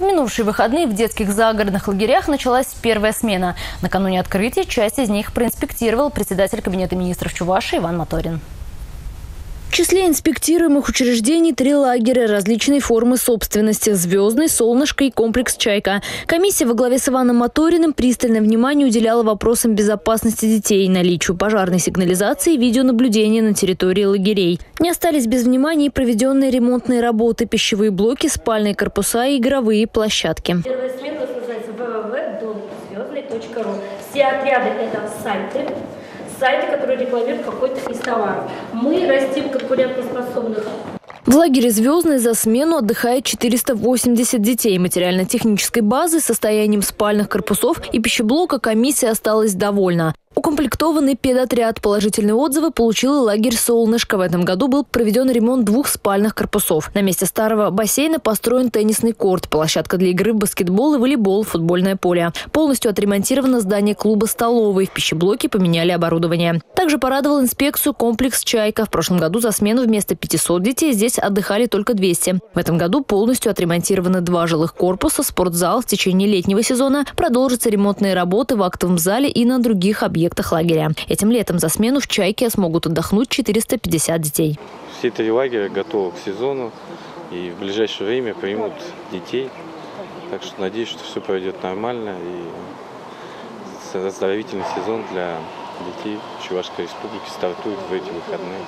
В минувшие выходные в детских загородных лагерях началась первая смена. Накануне открытия часть из них проинспектировал председатель Кабинета министров Чуваши Иван Моторин. Числе инспектируемых учреждений три лагеря различной формы собственности – «Звездный», «Солнышко» и комплекс «Чайка». Комиссия во главе с Иваном Моториным пристальное внимание уделяла вопросам безопасности детей, наличию пожарной сигнализации и видеонаблюдения на территории лагерей. Не остались без внимания и проведенные ремонтные работы, пищевые блоки, спальные корпуса и игровые площадки. Первая смена называется www.звездный.ру. Все отряды – это сайты, сайты, которые рекламируют какой-то из товаров. Мы растим конкурентоспособных в лагере «Звездный» за смену отдыхает 480 детей. Материально-технической базы, состоянием спальных корпусов и пищеблока комиссия осталась довольна. Укомплектованный педотряд. Положительные отзывы получил лагерь «Солнышко». В этом году был проведен ремонт двух спальных корпусов. На месте старого бассейна построен теннисный корт, площадка для игры в баскетбол и волейбол, футбольное поле. Полностью отремонтировано здание клуба «Столовый». В пищеблоке поменяли оборудование. Также порадовал инспекцию комплекс «Чайка». В прошлом году за смену вместо 500 детей здесь отдыхали только 200. В этом году полностью отремонтированы два жилых корпуса, спортзал. В течение летнего сезона продолжатся ремонтные работы в актовом зале и на других объектах объектах лагеря. Этим летом за смену в «Чайке» смогут отдохнуть 450 детей. Все три лагеря готовы к сезону и в ближайшее время примут детей. Так что надеюсь, что все пройдет нормально и оздоровительный сезон для детей Чувашской республики стартует в эти выходные.